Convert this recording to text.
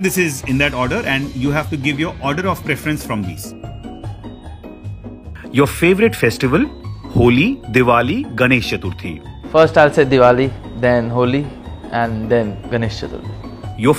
This is in that order, and you have to give your order of preference from these. Your favorite festival? Holi, Diwali, Ganesh Chaturthi. First, I'll say Diwali, then Holi, and then Ganesh Chaturthi. Your